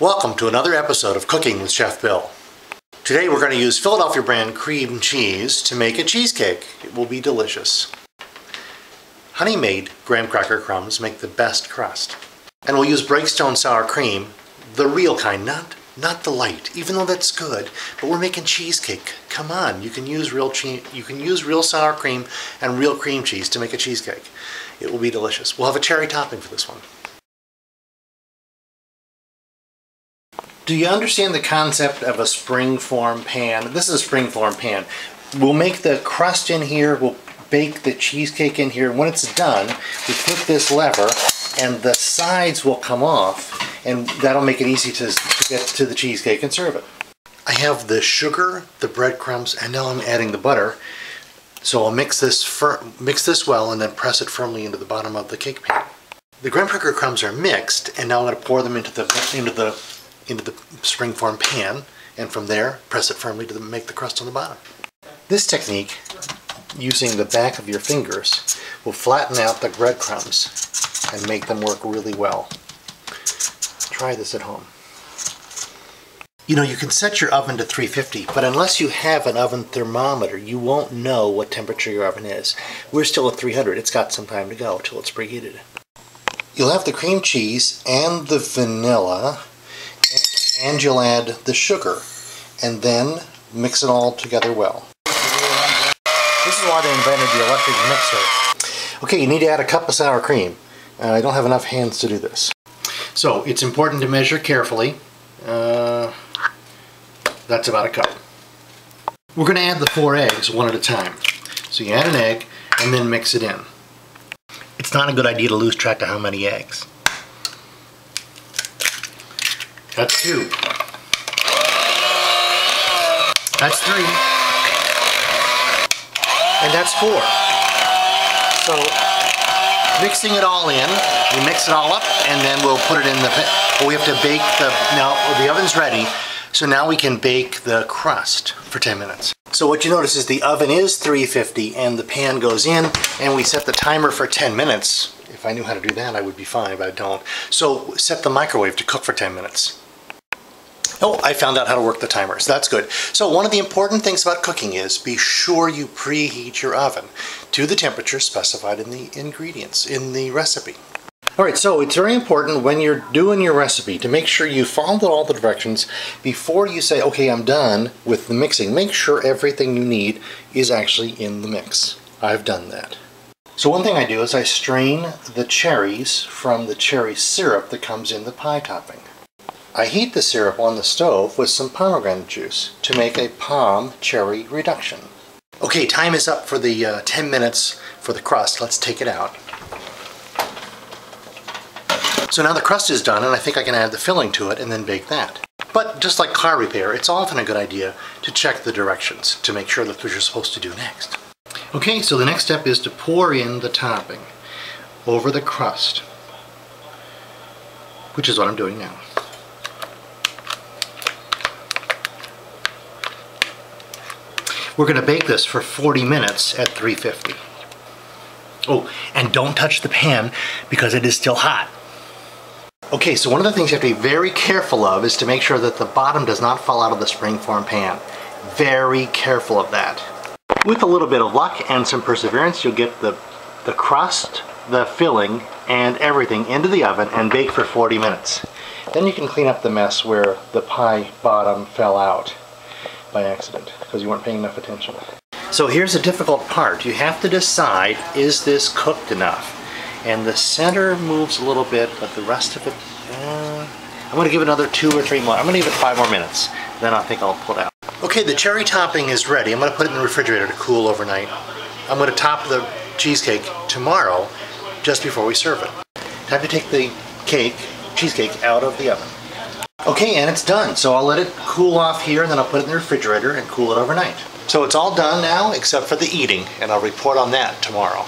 Welcome to another episode of Cooking with Chef Bill. Today we're going to use Philadelphia brand cream cheese to make a cheesecake. It will be delicious. Honey Maid graham cracker crumbs make the best crust. And we'll use Breakstone sour cream, the real kind, not not the light, even though that's good. But we're making cheesecake. Come on, you can use real. You can use real sour cream and real cream cheese to make a cheesecake. It will be delicious. We'll have a cherry topping for this one. Do you understand the concept of a springform pan? This is a springform pan. We'll make the crust in here, we'll bake the cheesecake in here. When it's done, we flip this lever and the sides will come off and that'll make it easy to, to get to the cheesecake and serve it. I have the sugar, the breadcrumbs, and now I'm adding the butter. So I'll mix this, mix this well and then press it firmly into the bottom of the cake pan. The graham cracker crumbs are mixed and now I'm going to pour them into the, into the into the springform pan and from there press it firmly to make the crust on the bottom. This technique, using the back of your fingers, will flatten out the breadcrumbs and make them work really well. Try this at home. You know, you can set your oven to 350, but unless you have an oven thermometer, you won't know what temperature your oven is. We're still at 300. It's got some time to go till it's preheated. You'll have the cream cheese and the vanilla and you'll add the sugar and then mix it all together well. This is why they invented the electric mixer. Okay, you need to add a cup of sour cream. Uh, I don't have enough hands to do this. So it's important to measure carefully. Uh, that's about a cup. We're going to add the four eggs one at a time. So you add an egg and then mix it in. It's not a good idea to lose track of how many eggs. That's two. That's three. And that's four. So mixing it all in, we mix it all up and then we'll put it in the, but we have to bake the, now the oven's ready, so now we can bake the crust for 10 minutes. So what you notice is the oven is 350 and the pan goes in and we set the timer for 10 minutes. If I knew how to do that, I would be fine, but I don't. So set the microwave to cook for 10 minutes. Oh, I found out how to work the timers. That's good. So one of the important things about cooking is be sure you preheat your oven to the temperature specified in the ingredients, in the recipe. All right, so it's very important when you're doing your recipe to make sure you follow all the directions before you say, okay, I'm done with the mixing. Make sure everything you need is actually in the mix. I've done that. So one thing I do is I strain the cherries from the cherry syrup that comes in the pie topping. I heat the syrup on the stove with some pomegranate juice to make a pom cherry reduction. Okay, time is up for the uh, 10 minutes for the crust. Let's take it out. So now the crust is done and I think I can add the filling to it and then bake that. But just like car repair, it's often a good idea to check the directions to make sure that's what you're supposed to do next. Okay, so the next step is to pour in the topping over the crust, which is what I'm doing now. We're going to bake this for 40 minutes at 350. Oh, and don't touch the pan because it is still hot. Okay, so one of the things you have to be very careful of is to make sure that the bottom does not fall out of the springform pan. Very careful of that. With a little bit of luck and some perseverance, you'll get the, the crust, the filling, and everything into the oven and bake for 40 minutes. Then you can clean up the mess where the pie bottom fell out by accident because you weren't paying enough attention. So here's the difficult part. You have to decide, is this cooked enough? And the center moves a little bit, but the rest of it, uh, I'm going to give it another two or three more. I'm going to give it five more minutes. Then I think I'll pull it out. Okay, the cherry topping is ready. I'm going to put it in the refrigerator to cool overnight. I'm going to top the cheesecake tomorrow, just before we serve it. Time to take the cake, cheesecake, out of the oven. Okay, and it's done. So I'll let it cool off here and then I'll put it in the refrigerator and cool it overnight. So it's all done now except for the eating and I'll report on that tomorrow.